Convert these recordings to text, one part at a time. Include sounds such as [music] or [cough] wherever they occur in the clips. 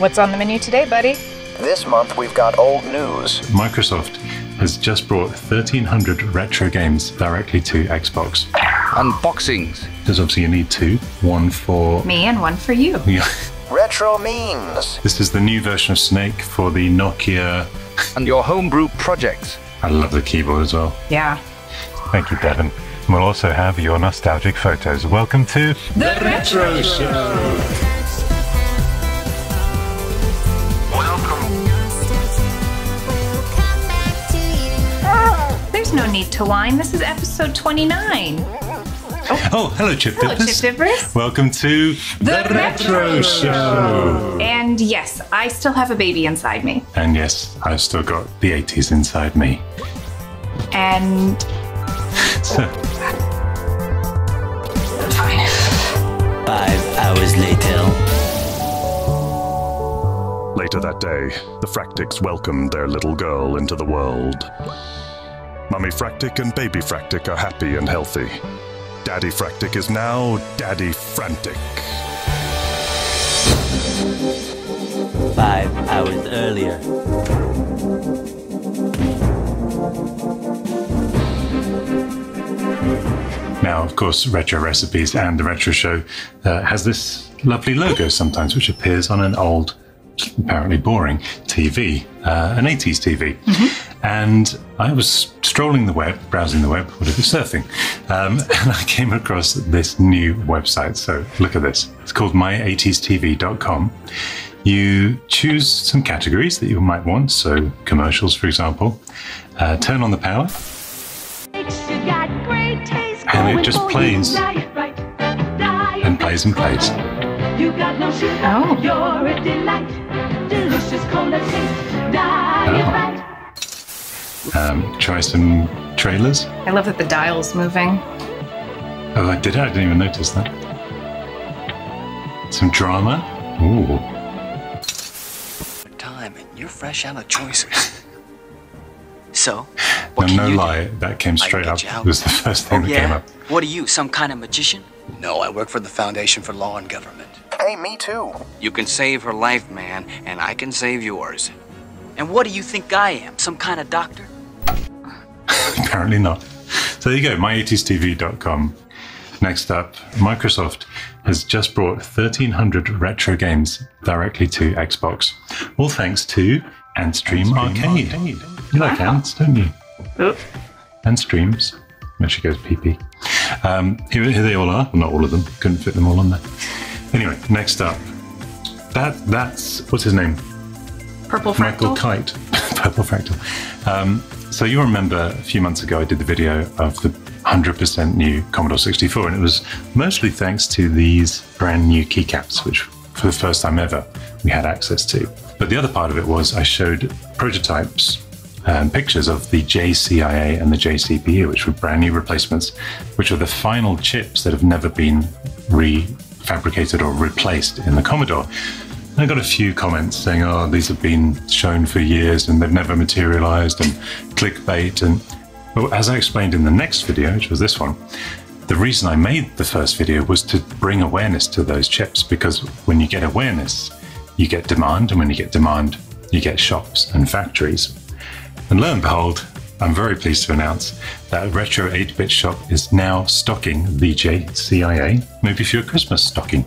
What's on the menu today, buddy? This month we've got old news. Microsoft has just brought 1,300 retro games directly to Xbox. Unboxings. Because obviously you need two. One for. Me and one for you. [laughs] Yeah. Retro means. This is the new version of Snake for the Nokia. And your homebrew projects. I love the keyboard as well. Yeah. Thank you, Devon. We'll also have your nostalgic photos. Welcome to The Retro Show. There's no need to whine. This is episode 29. Oh, oh hello, Chip Hello, Dippers. Chip Dippers. Welcome to The Retro Show. And yes, I still have a baby inside me. And yes, I've still got the 80s inside me. And So. Five hours later. Later that day, the Fractics welcomed their little girl into the world. Mummy Fractic and Baby Fractic are happy and healthy. Daddy Fractic is now Daddy Frantic. Five hours earlier. now, of course, Retro Recipes and the Retro Show uh, has this lovely logo sometimes, which appears on an old, apparently boring TV, uh, an 80s TV. And I was strolling the web, browsing the web, whatever, surfing, um, [laughs] and I came across this new website. So look at this. It's called my80stv.com. You choose some categories that you might want, so commercials, for example. Uh, turn on the power, And it just plays and plays and plays. You got no sugar. Oh. You're a delight. Delicious cola taste. Diet right. Um, try some trailers. I love that the dial's moving. Oh, I did. I didn't even notice that. Some drama. Ooh. time and you're fresh out of choices. [laughs] so, No, what can no you do? lie. That came straight up. get. It was the first thing Oh, that yeah? came up. What are you, some kind of magician? No, I work for the Foundation for Law and Government. Hey, me too. You can save her life, man, and I can save yours. And what do you think I am? Some kind of doctor? [laughs] Apparently not. So there you go. My80stv.com. Next up, Microsoft has just brought 1,300 retro games directly to Xbox. All thanks to Antstream Arcade. You like ants, don't you? Oop. and streams. There she goes, PP. Um, here, here they all are. Well, not all of them. Couldn't fit them all on there. Anyway, next up. That that's what's his name? Purple Michael fractal. Kite, [laughs] Purple Fractal. Um, so you remember a few months ago I did the video of the 100% new Commodore 64, and it was mostly thanks to these brand new keycaps, which for the first time ever we had access to. But the other part of it was I showed prototypes and pictures of the JCIA and the JCPU, which were brand new replacements, which are the final chips that have never been refabricated or replaced in the Commodore. I got a few comments saying, "Oh, these have been shown for years and they've never materialized," and clickbait. And well, as I explained in the next video, which was this one, the reason I made the first video was to bring awareness to those chips because when you get awareness, you get demand, and when you get demand, you get shops and factories. And lo and behold, I'm very pleased to announce that Retro 8 bit shop is now stocking the JCIA, maybe for your Christmas stocking.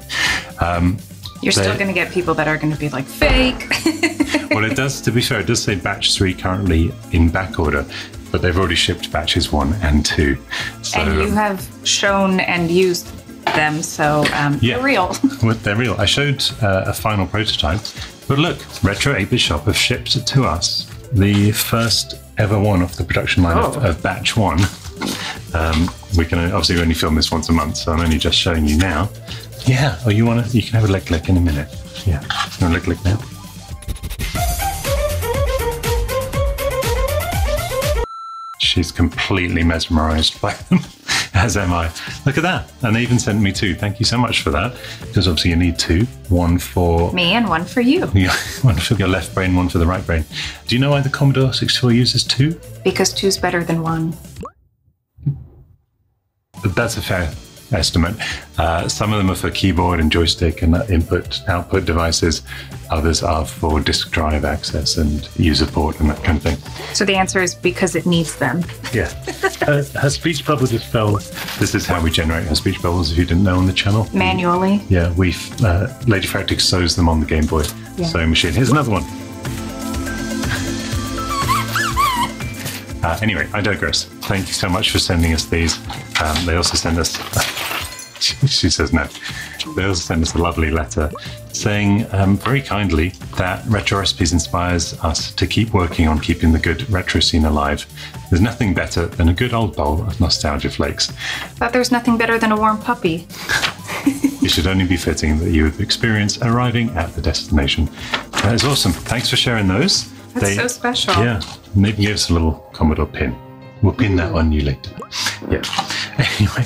Um, You're still going to get people that are going to be like fake. [laughs] well, it does, to be fair, it does say batch three currently in back order, but they've already shipped batches one and two. So and you um, have shown and used them, so um, Yeah. they're real. [laughs] well, they're real. I showed uh, a final prototype, but look, Retro 8 bit shop have shipped to us the first ever one off the production line of, Oh. of batch one. Um, we can obviously only film this once a month, so I'm only just showing you now. Yeah. Oh, you want to? You can have a lick lick in a minute. Yeah. You want a lick lick now? She's completely mesmerized by them, [laughs] as am I. Look at that. And they even sent me two. Thank you so much for that. Because obviously you need two. One for Me and one for you. [laughs] yeah, one for your left brain, one for the right brain. Do you know why the Commodore 64 uses two? Because two's better than one. That's a fair estimate. Uh, some of them are for keyboard and joystick and uh, input output devices. Others are for disk drive access and user port and that kind of thing. So the answer is because it needs them. Yeah. her, [laughs] her speech bubble just fell. This is how we generate her speech bubbles, if you didn't know on the channel. Manually. Yeah, we uh, Lady Fractic sews them on the Game Boy Yeah. sewing machine. Here's another one. [laughs] Uh, anyway, I digress. Thank you so much for sending us these. Um, they also send us. [laughs] she, says no. They also send us a lovely letter saying um, very kindly that Retro Recipes inspires us to keep working on keeping the good retro scene alive. There's nothing better than a good old bowl of nostalgia flakes. Thought there's nothing better than a warm puppy. [laughs] It should only be fitting that you have experienced arriving at the destination. That is awesome. Thanks for sharing those. That's so special. Yeah, maybe give us a little Commodore pin. We'll pin that on you later. Yeah. Anyway,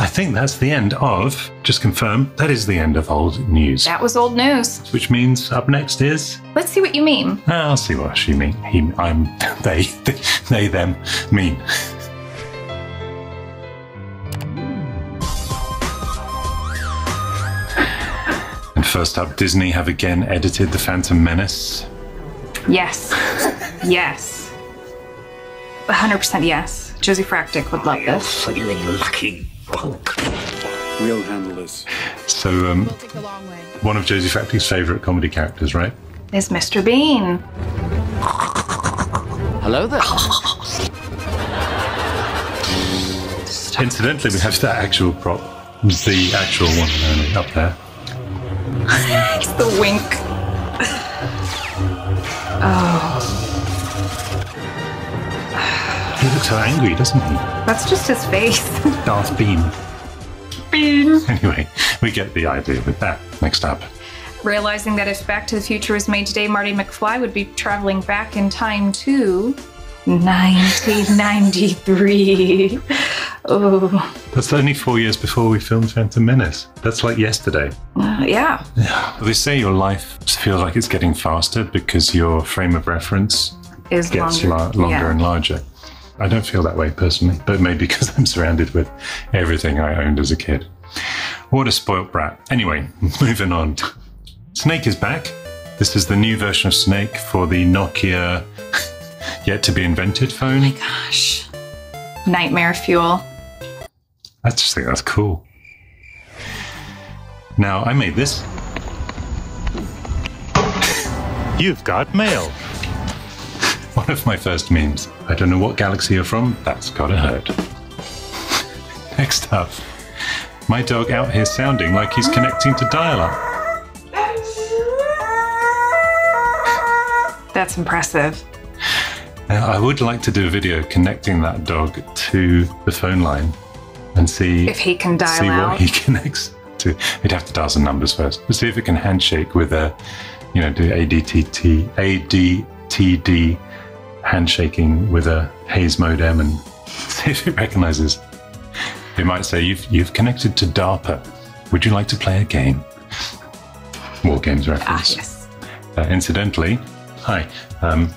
I think that's the end of. Just confirm that is the end of old news. That was old news. Which means up next is. Let's see what you mean. Ah, I'll see what she mean. He, I'm. [laughs] They. They. Them. Mean. And first up, Disney have again edited The Phantom Menace. Yes. yes. 100% yes. Josie Fractic would love this. Feeling lucky punk. We'll handle this. So, um, one of Josie Fractic's favourite comedy characters, right? Is Mr. Bean. Hello there. Incidentally, we have that actual prop, the actual one and up there. [laughs] It's the wink. [laughs] Oh, He looks so angry, doesn't he? that's just his face. [laughs] Darth Beam. Bean. Anyway, we get the idea with that. Next up. Realizing that if Back to the Future was made today, Marty McFly would be traveling back in time to 1993. [laughs] oh, That's only four years before we filmed Phantom Menace. That's like yesterday. uh, yeah. They say your life feels like it's getting faster because your frame of reference Is gets longer. la- longer yeah. and larger. I don't feel that way personally, but maybe [laughs] because I'm surrounded with everything I owned as a kid. What a spoilt brat. Anyway, [laughs] moving on. Snake is back. This is the new version of Snake for the Nokia [laughs] yet to be invented phone. Oh my gosh. Nightmare fuel. I just think that's cool. Now, I made this. You've got mail. One of my first memes. I don't know what galaxy you're from. That's gotta hurt. [laughs] Next up. My dog out here sounding like he's connecting to dial up. That's impressive. Now, I would like to do a video connecting that dog to the phone line and see If he can dial see out. what he [laughs] connects to. He'd have to dial some numbers first. But see if it can handshake with a, you know, do ADTT, ADTD handshaking with a Hayes modem and [laughs] see if it recognizes. It might say, you've, you've connected to DARPA. Would you like to play a game? War games reference. Ah, reference. yes. Uh, incidentally, hi. Um,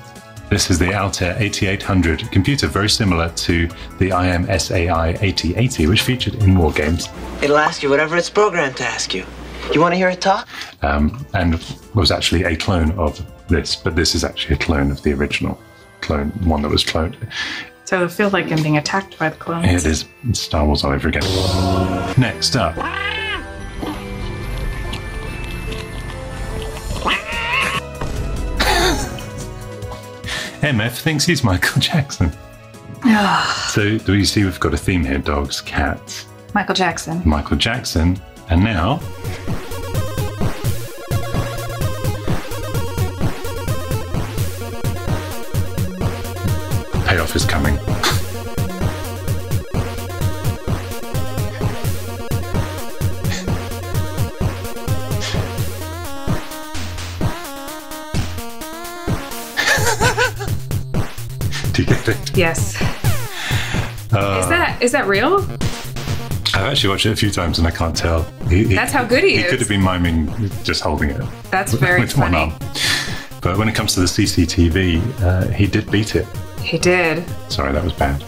this is the Altair 8800 computer, very similar to the IMSAI 8080, which featured in War Games, It'll ask you whatever it's programmed to ask you. You want to hear it talk? um, and was actually a clone of this, but this is actually a clone of the original clone, one that was cloned. So it feels like I'm being attacked by the clones. It is Star Wars all over again. Next up. MF thinks he's Michael Jackson. [sighs] so, do you see we've got a theme here dogs, cats, Michael Jackson. Michael Jackson, and now. Is coming. [laughs] Do you get it? Yes. Uh, is that is that real? I've actually watched it a few times and I can't tell. He, he- That's how good he He is. He could have been miming just holding it. That's very [laughs] with one funny. arm. But when it comes to the CCTV, uh, he did beat it. He did. Sorry, that was bad.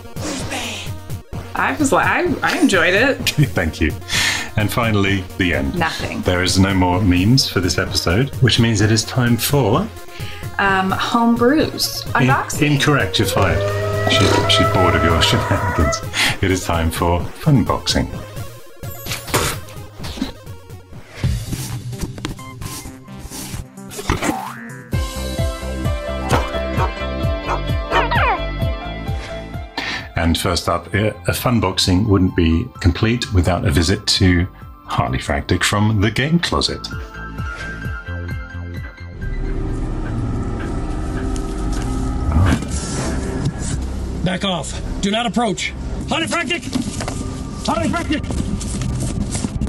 I was like, I, I enjoyed it. [laughs] Thank you. And finally, the end. Nothing. There is no more memes for this episode, which means it is time for. Um, home brews In- unboxing. incorrect, you're fired. She, she's bored of your [laughs] shenanigans. It is time for funboxing. And first up, eh, a a funboxing wouldn't be complete without a visit to Harley Fractic from the Game Closet. Back off. Do not approach. Harley Fractic! Harley Fractic!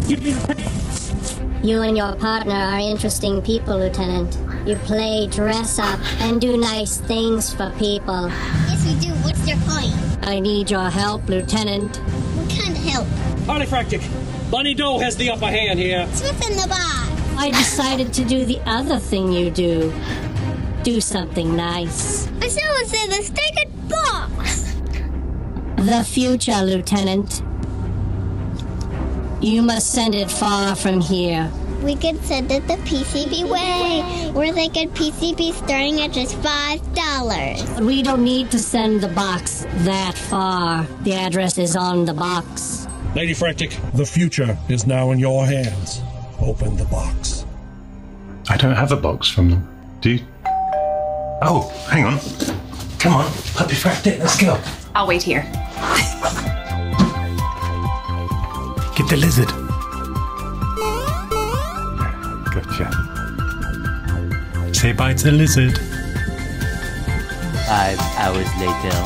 Give me the tape. You and your partner are interesting people, Lieutenant. You play dress up and do nice things for people. Yes, we do. What's your point? I need your help, Lieutenant. What kind of help? Harley Fractic! Bunny Doe has the upper hand here. It's within the box. I decided to do the other thing you do. Do something nice. I still would say the stinking box. The future, Lieutenant. You must send it far from here. We could send it the PCB way, where they get PCB starting at just five dollars. But we don't need to send the box that far. The address is on the box. Lady Fractic, the future is now in your hands. Open the box. I don't have a box from them. Do you? Oh, hang on. Come on, Puppy Fractic, let's go. I'll wait here. Get the lizard. Gotcha. Say bye to the lizard. Five hours later.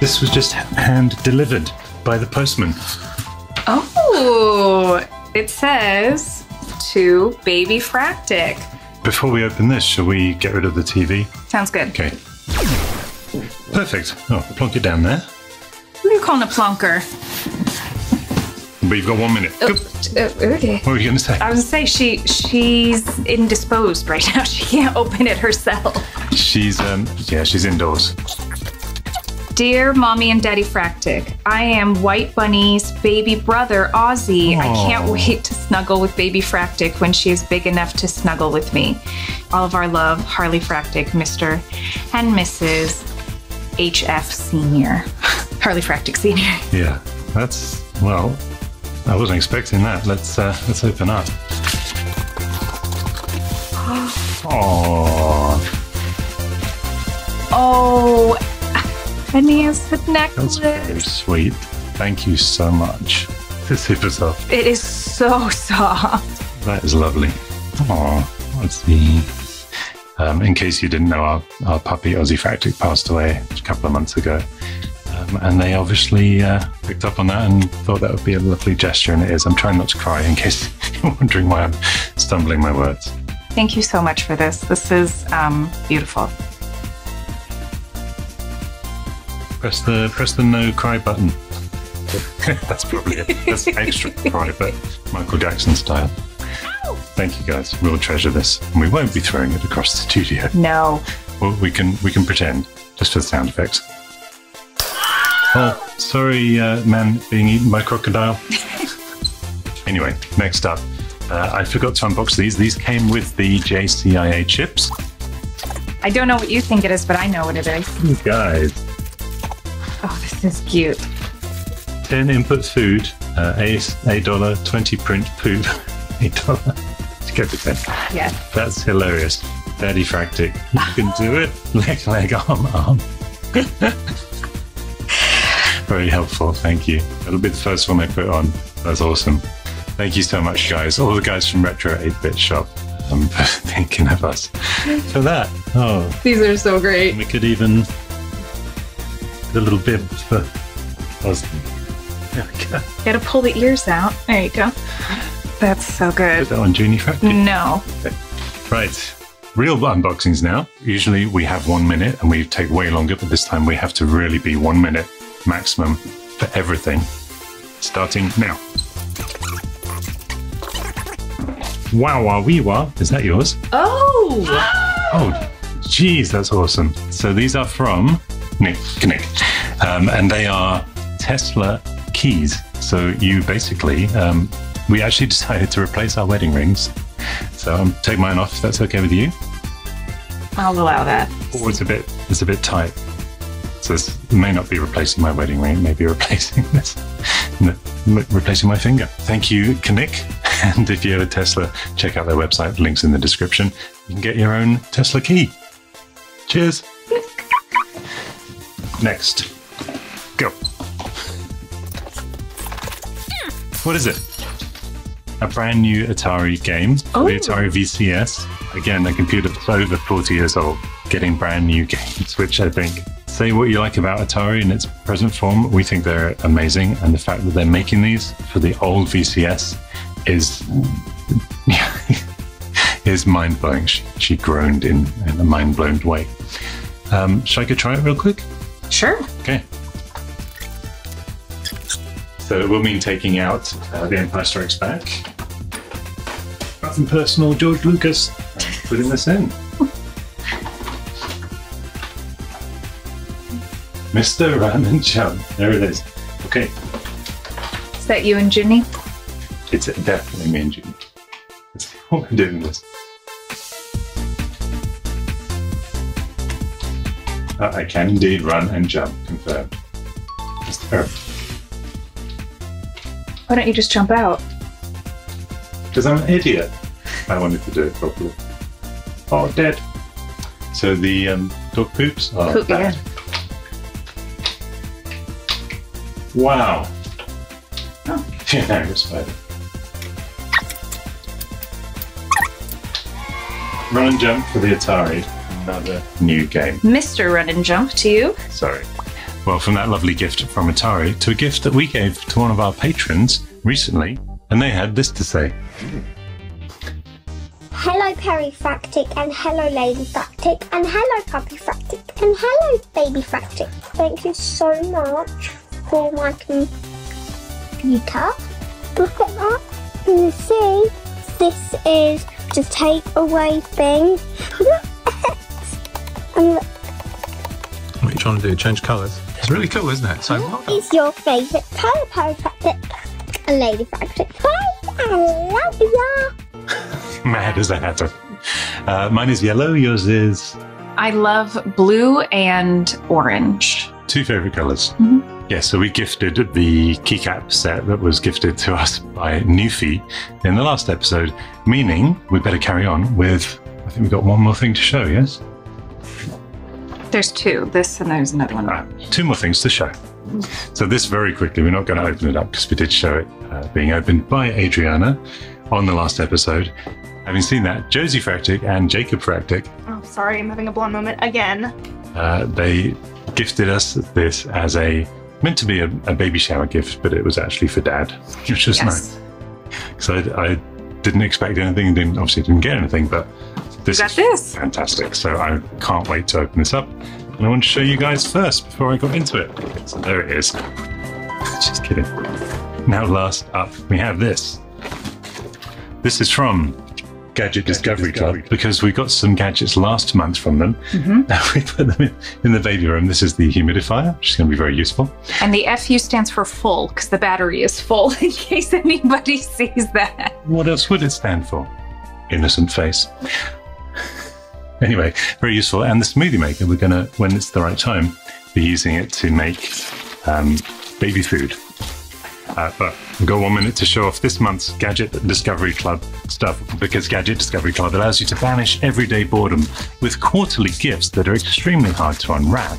This was just hand delivered by the postman. Oh, it says to Baby Fractic. Before we open this, shall we get rid of the TV? Sounds good. Okay. Perfect. Oh, plonk it down there. What are you calling a plonker? But you've got one minute. Oh, uh, okay. What were you going to say? I was gonna say she she's indisposed right now. [laughs] She can't open it herself. She's um yeah, she's indoors. Dear Mommy and Daddy Fractic, I am White Bunny's baby brother, Ozzy. I can't wait to snuggle with baby Fractic when she is big enough to snuggle with me. All of our love, Harley Fractic, Mr. and Mrs. HF Senior. [laughs] Harley Fractic Senior. Yeah, that's well. I wasn't expecting that. Let's uh, let's open up. Oh, Oh, Phineas the necklace. that's very sweet. Thank you so much. [laughs] It's super soft. It is so soft. That is lovely. Oh, what's the? Um, in case you didn't know, our, our puppy Ozzy Fractic passed away a couple of months ago. Um, and they obviously uh, picked up on that and thought that would be a lovely gesture, and it is. I'm trying not to cry in case [laughs] you're wondering why I'm stumbling my words. Thank you so much for this. This is um, beautiful. Press the press the no cry button. [laughs] That's probably it. That's [laughs] extra private, Michael Jackson style. Thank you guys. We'll treasure this, and we won't be throwing it across the studio. No. Well, we can we can pretend just for the sound effects. Oh, sorry, uh, man being eaten by crocodile. [laughs] anyway, next up, uh, I forgot to unbox these. These came with the JCIA chips. I don't know what you think it is, but I know what it is. You guys, Oh, this is cute. 10 input food, uh, a, a dollar, 20 print poop, [laughs] a dollar. To get the 10. Yeah. That's hilarious. Daddy Fractic, you can do it. [laughs] Leg, leg, arm, arm. Very helpful, thank you. That'll be the first one I put on. That's awesome. Thank you so much, guys. All the guys from Retro 8 Bit Shop um, [laughs] for thinking of us for that. Oh, These are so great. we could even the little bib for us. There we go. Gotta pull the ears out. There you go. That's so good. Put that on Junie Fractic. No. Right. Real unboxings now. Usually we have one minute and we take way longer, but this time we have to really be one minute maximum for everything. Starting now. Wow, wow, wee wow. Is that yours? Oh! Oh, geez, that's awesome. So these are from Nick. Nick. Um, and they are Tesla keys. So you basically, um, we actually [laughs] decided to replace our wedding rings. So I'm take mine off if that's okay with you. I'll allow that. Oh, it's a bit, it's a bit tight. So this may not be replacing my wedding ring. It may be replacing [laughs] this, replacing my finger. Thank you, Knick. [laughs] And if you have a Tesla, check out their website. Links in the description. You can get your own Tesla key. Cheers. Next, go. What is it? A brand new Atari game, Oh. the Atari VCS. Again, a computer that's over 40 years old, getting brand new games, which I think say what you like about Atari in its present form. We think they're amazing, and the fact that they're making these for the old VCS is [laughs] is mind blowing. She, she groaned in, in a mind blown way. Um, shall I go try it real quick? Sure. Okay. So it will mean taking out uh, The Empire Strikes Back. Nothing personal, George Lucas. Putting this in. Mr. Run and Jump. There it is. Okay, Is that you and Ginny? it's definitely me and June. That's what we're doing this. Uh, I can indeed run and jump, confirmed. Terrible. Why don't you just jump out? Because I'm an idiot. I wanted to do it properly. Oh, dead. So the um, dog poops are Poop, bad. Wow. Oh. [laughs] Yeah, I was spider. Run and jump for the Atari. Another new game. Mr. Run and Jump to you. Sorry. Well, from that lovely gift from Atari to a gift that we gave to one of our patrons recently, and they had this to say. Hello, Perifractic, and hello, Lady Fractic, and hello, Puppy Fractic, and hello, Baby Fractic. Thank you so much for my computer. Look at that. Can you see? This is the take away thing. and [laughs] look, What are you trying to do? Change colours? It's really cool, isn't it? So, what is your favourite colour, Perifractic? And Lady Fractic. Bye. I love ya. [laughs] Mad as a hatter. Uh, mine is yellow, yours is I love blue and orange. two favorite colors. Yeah, so we gifted the keycap set that was gifted to us by Newfie in the last episode, meaning we better carry on with. I think we've got one more thing to show, yes? There's two. This and there's another one. Ah, two more things to show. So, this very quickly, we're not going to open it up because we did show it uh, being opened by Adriana on the last episode. Having seen that, Josie Fractic and Jacob Fractic Oh, sorry, I'm having a blonde moment again. Uh, they gifted us this as a meant to be a, a baby shower gift, but it was actually for dad, [laughs] which was Yes. nice. Because I, I didn't expect anything and didn't obviously didn't get anything, but this is this. fantastic. So I can't wait to open this up, and I want to show you guys first before I got into it. So there it is. [laughs] Just kidding. Now, last up, we have this. This is from Gadget, Discovery, Club because we got some gadgets last month from them. [laughs] Mhm. we put them in, in the baby room. This is the humidifier, which is going to be very useful. And the FU stands for full because the battery is full [laughs] in case anybody [laughs] sees that. What else would it stand for? Innocent face. anyway, very useful. And the smoothie maker, we're going to, when it's the right time, be using it to make um, baby food. Uh, but we've got one minute to show off this month's Gadget Discovery Club stuff because Gadget Discovery Club allows you to banish everyday boredom with quarterly gifts that are extremely hard to unwrap.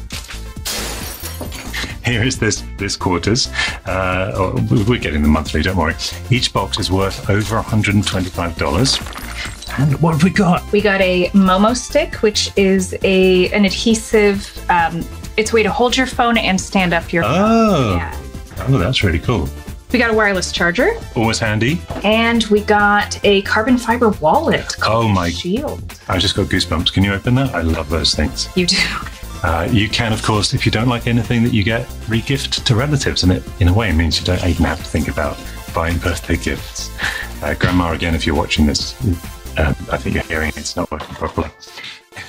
Here is this this quarter's. Uh, oh, we're getting the monthly, don't worry. Each box is worth over $125. And what have we got? We got a Momo stick, which is a an adhesive. Um, it's a way to hold your phone and stand up your. Oh, Yeah. oh, that's really cool. We got a wireless charger, Always handy. and we got a carbon fiber wallet. Oh my! Shield. I just got goosebumps. Can you open that? I love those things. You do. Uh, you can, of course, if you don't like anything that you get, re-gift to relatives, and it, in a way, means you don't even have to think about buying birthday gifts. Uh, Grandma, again, if you're watching this, uh, I think your hearing it's not working properly.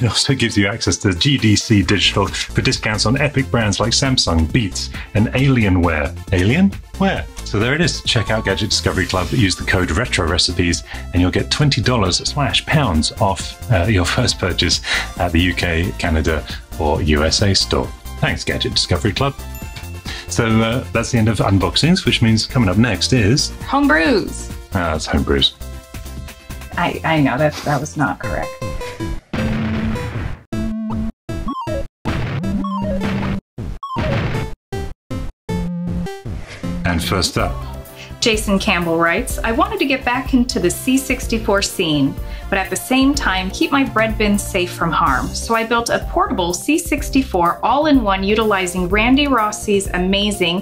it also gives you access to GDC Digital for discounts on epic brands like Samsung, Beats, and Alienware. Alien? Where? So there it is. Check out Gadget Discovery Club. Use the code Retro Recipes, and you'll get $20 slash pounds off uh, your [laughs] first purchase at the UK, Canada, or USA store. Thanks, Gadget Discovery Club. So uh, that's the end of unboxings, which means coming up next is Homebrews. ah, it's homebrews. I, I know that that was not correct. First up, Jason Campbell writes, I wanted to get back into the C64 scene, but at the same time keep my bread bin safe from harm. So I built a portable C64 all in one utilizing Randy Rossi's amazing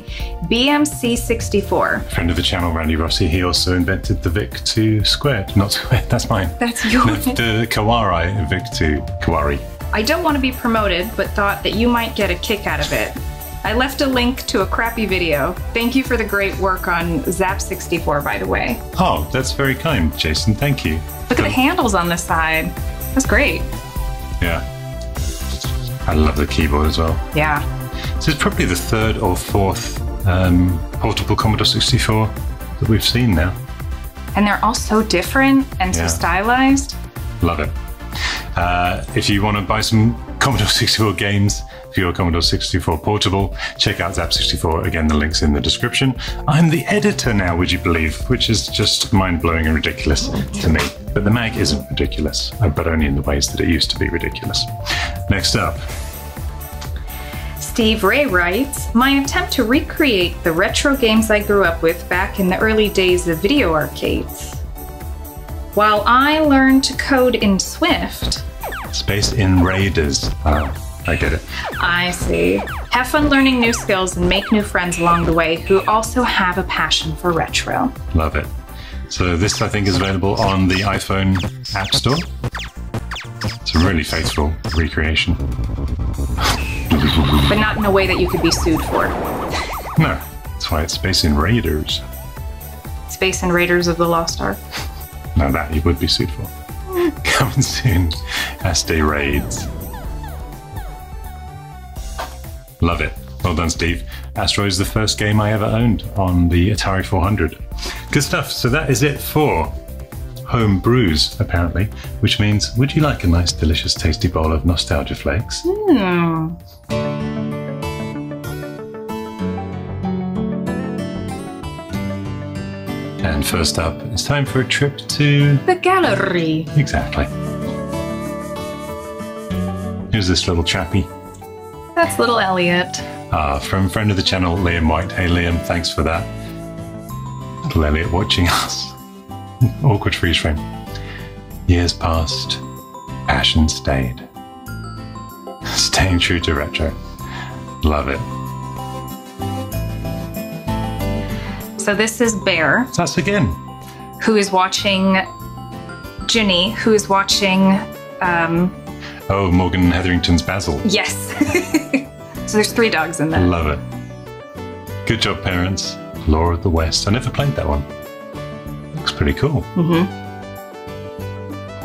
BMC64. friend of the channel, Randy Rossi, he also invented the VIC 2 squared. Not [laughs] squared, that's mine. That's No, yours. the [laughs] Kawari VIC 2 Kawari. I don't want to be promoted, but thought that you might get a kick out of it. I left a link to a crappy video. Thank you for the great work on Zzap!64, by the way. Oh, that's very kind, Jason. Thank you. Look at the handles on the side. That's great. Yeah. I love the keyboard as well. Yeah. This is probably the third or fourth um, portable Commodore 64 that we've seen now. And they're all so different and so stylized. Love it. Uh, if you want to buy some Commodore 64 games for your Commodore 64 portable, check out Zzap!64. Again, the link's in the description. I'm the editor now, would you believe? Which is just mind blowing and ridiculous to me. But the Mac isn't ridiculous, uh, but only in the ways that it used to be ridiculous. Next up, Steve Ray writes My attempt to recreate the retro games I grew up with back in the early days of video arcades. While I learned to code in Swift, Space in Raiders. Ah, I get it. I see. Have fun learning new skills and make new friends along the way who also have a passion for retro. Love it. So this, I think, is available on the iPhone App Store. It's a really faithful recreation. But not in a way that you could be sued for. No, that's why it's Space in Raiders. Space and Raiders of the Lost Ark. Now that you would be sued for. [laughs] Coming soon, SD Raids. Love it. Well done, Steve. Asteroid is the first game I ever owned on the Atari 400. Good stuff. So that is it for home brews, apparently, which means would you like a nice, delicious, tasty bowl of nostalgia flakes? Hmm. And first up, it's time for a trip to. The gallery. Exactly. Here's this little chappie. That's little Elliot. Uh, from friend of the channel, Liam White. Hey, Liam, thanks for that. Little Elliot watching us. [laughs] Awkward freeze frame. Years passed, passion stayed. [laughs] Staying true to retro. Love it. So this is Bear, It's us again. who is watching Ginny, who is watching um Oh, Morgan Hetherington's Basil. yes. [laughs] so there's three dogs in there. Love it. Good job, parents. Law of the West. I never played that one. Looks pretty cool. hmm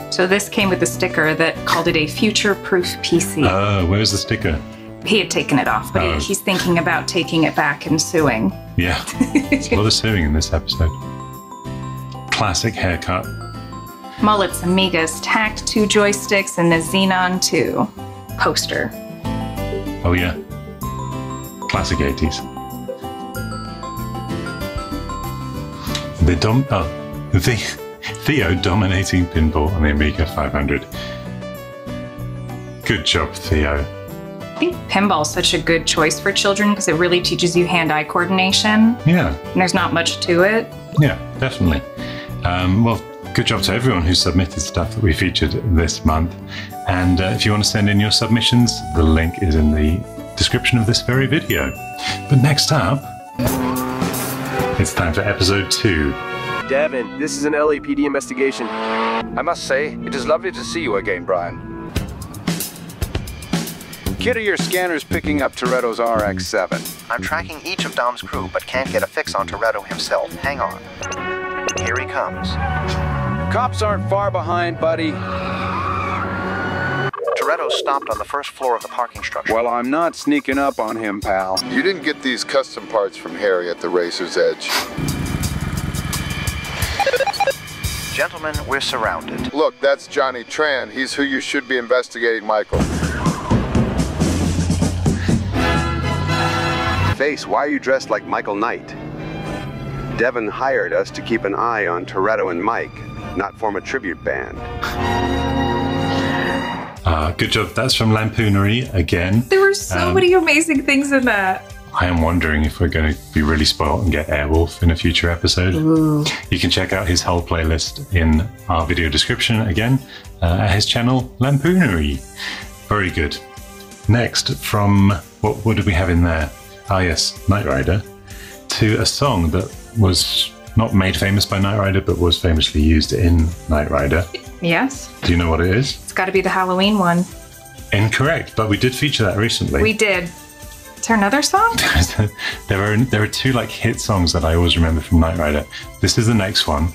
So this came with a sticker that called it a future-proof PC. Oh, where's the sticker? he had taken it off, but Oh. he, he's thinking about taking it back and suing. Yeah. [laughs] There's a lot of suing in this episode. Classic haircut. Mullets, Amigas, Tac-2 joysticks, and the Xenon 2 poster. Oh, yeah. Classic 80s. The dom oh, the Theo dominating pinball on the Amiga 500. Good job, Theo. I think pinball's such a good choice for children because it really teaches you hand-eye coordination, Yeah, and there's not much to it. yeah, definitely. Um, well, good job to everyone who submitted stuff that we featured this month. And uh, if you want to send in your submissions, the link is in the description of this very video. But next up, it's time for episode two. Devin, this is an LAPD investigation. I must say, it is lovely to see you again, Brian. Kid, are your scanners picking up Toretto's RX-7? I'm tracking each of Dom's crew, but can't get a fix on Toretto himself. Hang on. Here he comes. Cops aren't far behind, buddy. Toretto Toretto stopped on the first floor of the parking structure. Well, I'm not sneaking up on him, pal. You didn't get these custom parts from Harry at the Racer's Edge. Gentlemen, we're surrounded. Look, that's Johnny Tran. He's who you should be investigating, Michael. Face, why are you dressed like Michael Knight? Devin hired us to keep an eye on Toretto and Mike, not form a tribute band. Uh, good job. That's from Lampoonery again. There were so Um, many amazing things in that. I am wondering if we're going to be really spoiled and get Airwolf in a future episode. You can check out his whole playlist in our video description again uh, at his channel Lampoonery. Very good. Next, from what, what did we have in there? Ah, yes, Knight Rider, to a song that was not made famous by Knight Rider, but was famously used in Knight Rider. Yes, Do you know what it is? it's got to be the Halloween one. Incorrect, but we did feature that recently. We did. Is there another song? [laughs] there are there are two like hit songs that I always remember from Knight Rider. This is the next one,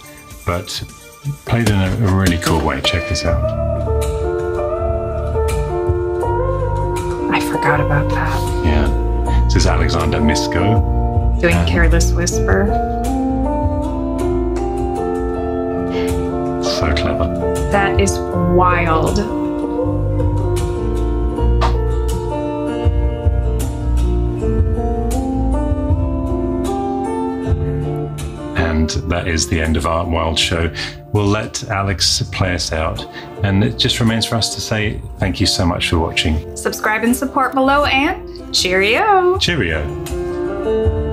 but played in a, a really cool way. Check this out. I forgot about that. Yeah, this is Alexandr Misko. Doing Um, Careless Whisper. So clever. That is wild. And that is the end of our wild show. We'll let Alex play us out, and it just remains for us to say thank you so much for watching. Subscribe and support below and cheerio. Cheerio.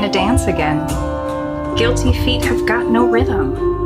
Gonna dance again. Guilty feet have got no rhythm.